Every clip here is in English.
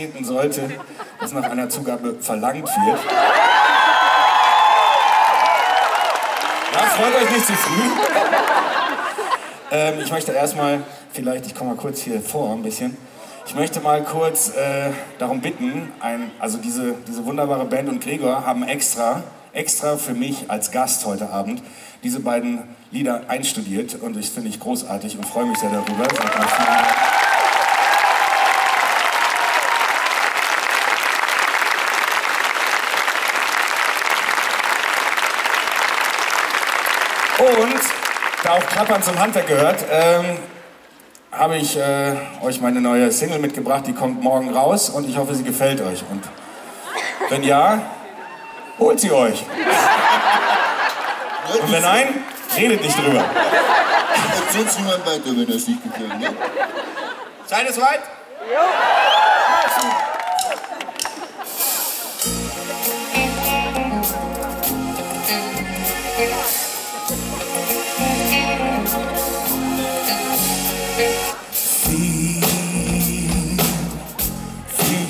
eintreten sollte, dass nach einer Zugabe verlangt wird. Ja, freut euch nicht zu früh. Ähm, ich möchte erstmal, vielleicht, ich komme mal kurz hier vor ein bisschen. Ich möchte mal kurz äh, darum bitten, ein, also diese, diese wunderbare Band und Gregor haben extra, extra für mich als Gast heute Abend diese beiden Lieder einstudiert und das finde ich großartig und freue mich sehr darüber. Und da auch Klappern zum Handwerk gehört, ähm, habe ich äh, euch meine neue Single mitgebracht. Die kommt morgen raus und ich hoffe, sie gefällt euch. Und wenn ja, holt sie euch. Und wenn nein, redet nicht drüber. Erzähl's niemand weiter, wenn es nicht gefällt. Ne? Seid ihr soweit? Ja.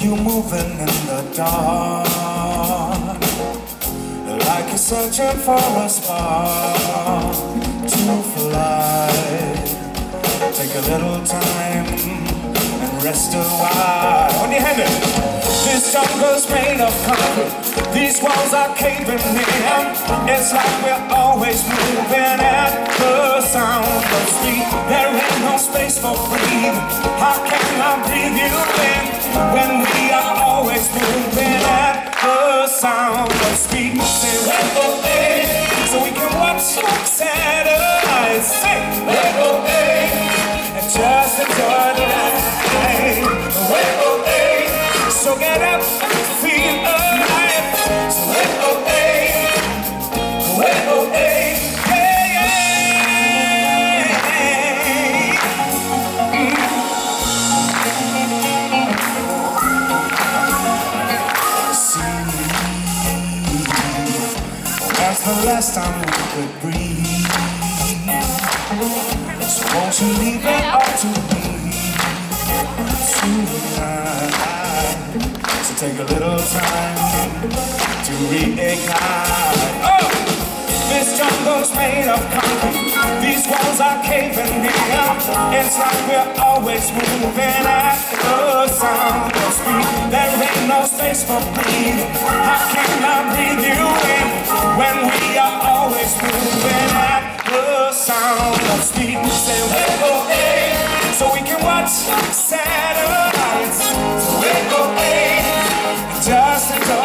You moving in the dark. Like you're searching for a spark to fly. Take a little time and rest a while. On your hand. This jungle's made of concrete These walls are caving in. It's like we're always moving at the sound of speed. There ain't no space for breathing I breathe you When we are always moving at the sound of speed let oh, So we can watch satellites go, oh, And just enjoy the ride. Go, oh, So get up, the last time we could breathe. So won't you leave it up to me tonight? So take a little time to reignite. Oh! This jungle's made of concrete. These walls are caving in. It's like we're always moving at the sound of speed. There ain't no space for breathing. How can I breathe you in when we are always moving at the sound of speed? Say go, hey, so we can watch satellites. So go, hey, just enjoy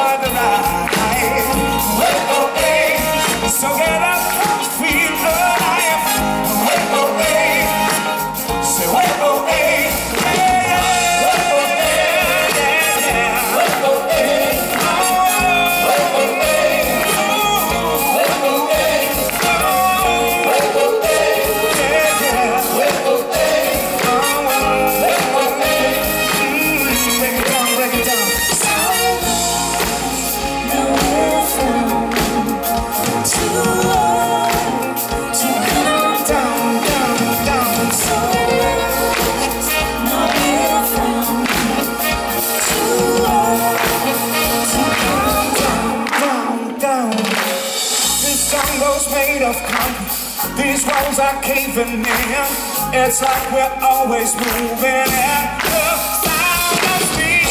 made of concrete. These walls are caving in. It's like we're always moving at the sound of speed.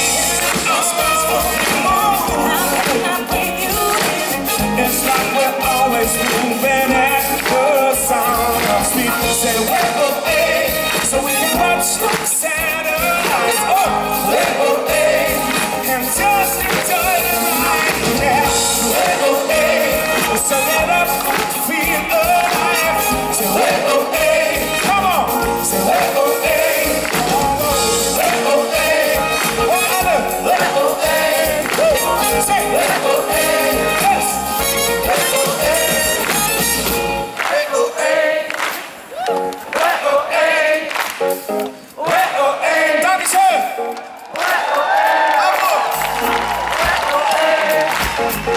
It's like we're always moving at the sound of speed. Say, oh, hey, so we can watch the satellites. Oh, oh, hey, and just enjoy the night. Yeah, oh, hey, so get up,